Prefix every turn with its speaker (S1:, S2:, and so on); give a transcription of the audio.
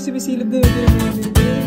S1: Bir şey bir şeyle böyle böyle.